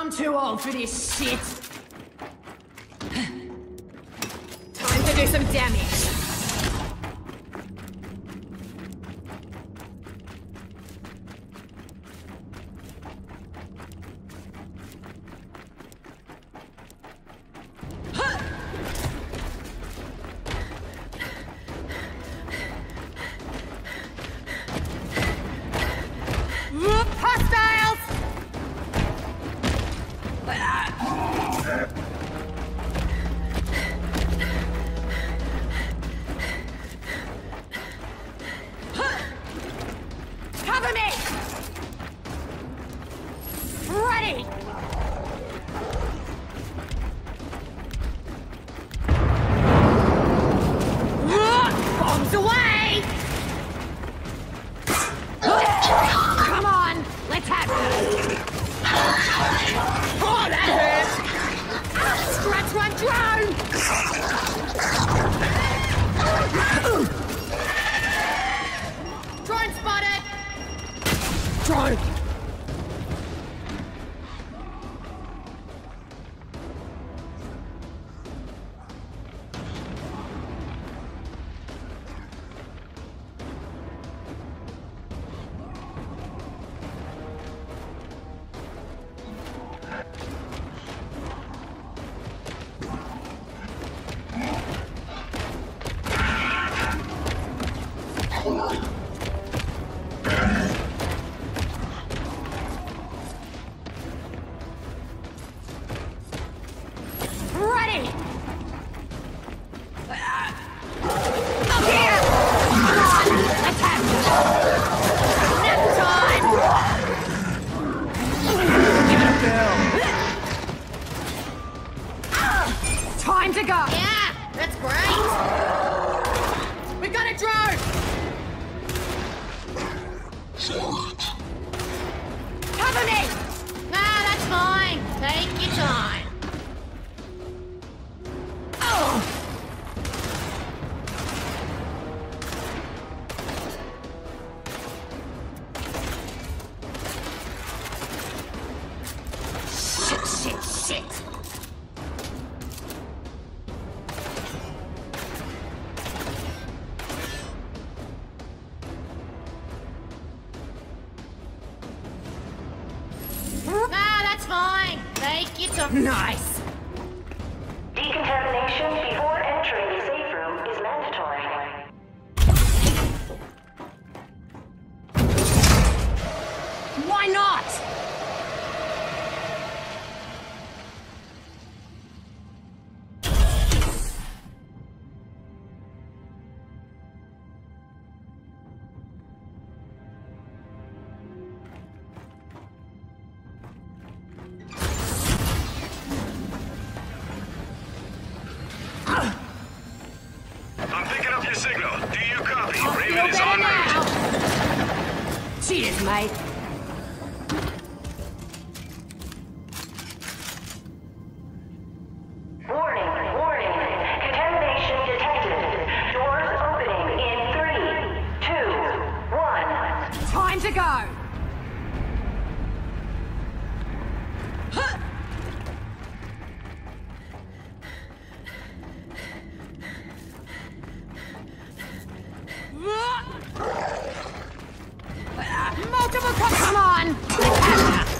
I'm too old for this shit. Time to do some damage. Cover me! Nah, that's fine. Take your time. Your time. Nice! Decontamination one. Time to go! Multiple co- Come on!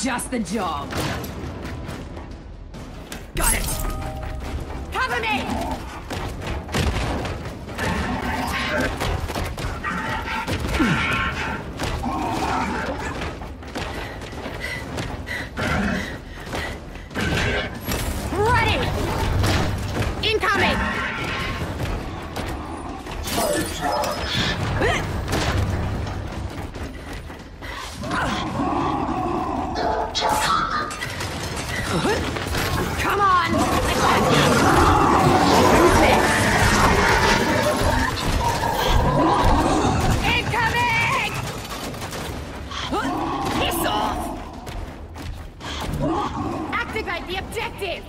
Just the job. Got it. Cover me! Ready! Incoming! Come on! Incoming! Piss off! Activate the objective!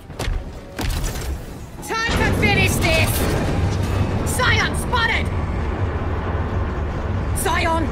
Time to finish this! Scion spotted! Scion